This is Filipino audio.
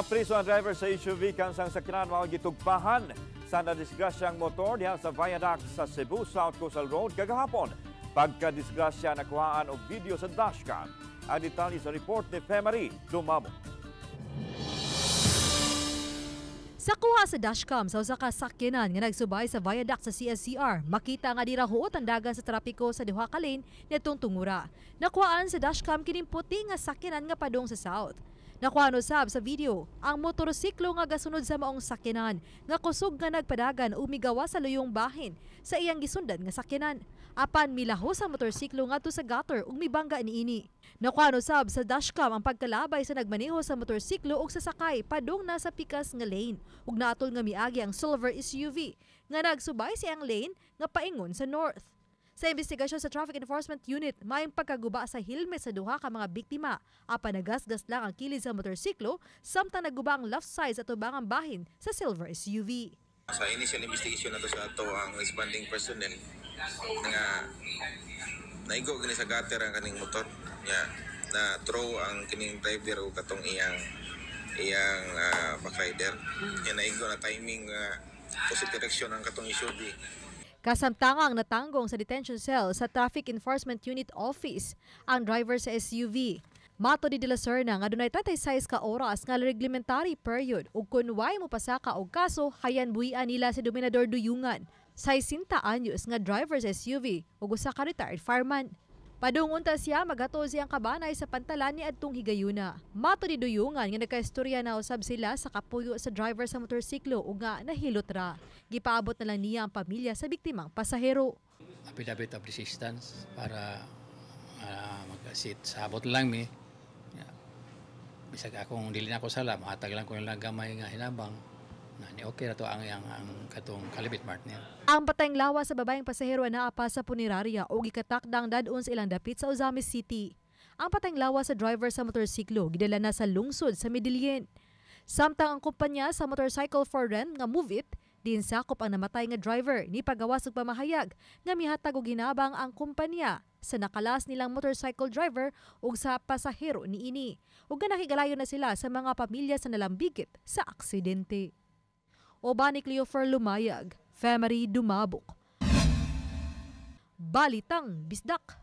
Na priso ang driver sa SUV kansang sakyanan mao gitugpahan sa nadisgrasyang motor diha sa viaduct sa Cebu South Coastal Road kagahapon. Pagka-disgrasya nakuhaan og video sa dashcam. Ang detalye sa report ni Femari Dumamo. Sa kuha sa dashcam sa usa ka sakyanan nga nagsubay sa viaduct sa CSCR, makita nga dira huot ang dagan sa trapiko sa duha ka lane nitong tungura. Nakuhaan sa dashcam kining puti nga sakyanan nga padong sa south. Nakuha no sa video ang motorsiklo nga gasunod sa maong sakyanan nga kusog nga nagpadagan umigawa sa luyong bahin sa iyang gisundan nga sakyanan. Apan milaho sa motorsiklo ngadto sa gutter ug mibangga niini. Nakuha no sab sa dashcam ang pagkalabay sa nagmaneho sa motorsiklo ug sa sakay padung na sa pikas nga lane ug naatol nga miagi ang silver SUV nga nagsubay sa iyang lane nga paingon sa north. Sa investigasyon sa Traffic Enforcement Unit, may pagkaguba sa helmet sa duha ka mga biktima. Apan nagasgas lang ang kilid sa motorsiklo, samtang naguba ang left side sa tubangang bahin sa silver SUV. Sa initial investigation na to sa ato ang responding personnel nga naigo gani sa gutter ang kaning motor nya na throw ang kining driver o katong iyang iyang uh, backrider nya naigo na timing nga opposite direction ang katong SUV Kasamtangang natanggong sa detention cell sa Traffic Enforcement Unit Office ang driver sa SUV. Mato di de la Serna nga dunay 36 ka oras nga reglementary period ug kun way mo pasaka og kaso hayan buhian nila si Dominador Duyungan. 60 anyos nga driver sa SUV ug usa ka retired fireman. Padungon ta siya magato siyang kabanay sa pantalan ni adtong higayuna. Mato ni Duyungan nga nagkaistorya na usab sila sa kapuyo sa driver sa motorsiklo ug nga nahilot ra. Gipaabot na lang niya ang pamilya sa biktimang pasahero. affidavit of resistance para uh, mag-sit. Sabot lang mi. Yeah. Bisag akong dili na ako sala, mahatag lang ko yung lang gamay nga hinabang. Ni okay na to ang, ang, ang katong kalibit mart niya. Ang patayng lawa sa babaeng pasahero na apa sa punerarya o gikatakdang dadun sa ilang dapit sa Ozamis City. Ang patayng lawa sa driver sa motorsiklo gidala na sa lungsod sa Medellin. Samtang ang kumpanya sa motorcycle for rent nga Move It, din sakop ang namatay nga driver ni pagawas og pamahayag nga mihatag og ginabang ang kumpanya sa nakalas nilang motorcycle driver ug sa pasahero niini. Ug nga nakigalayo na sila sa mga pamilya sa nalambigit sa aksidente. Obanik Cleofer Lumayag, Femery Dumabok. Balitang Bisdak.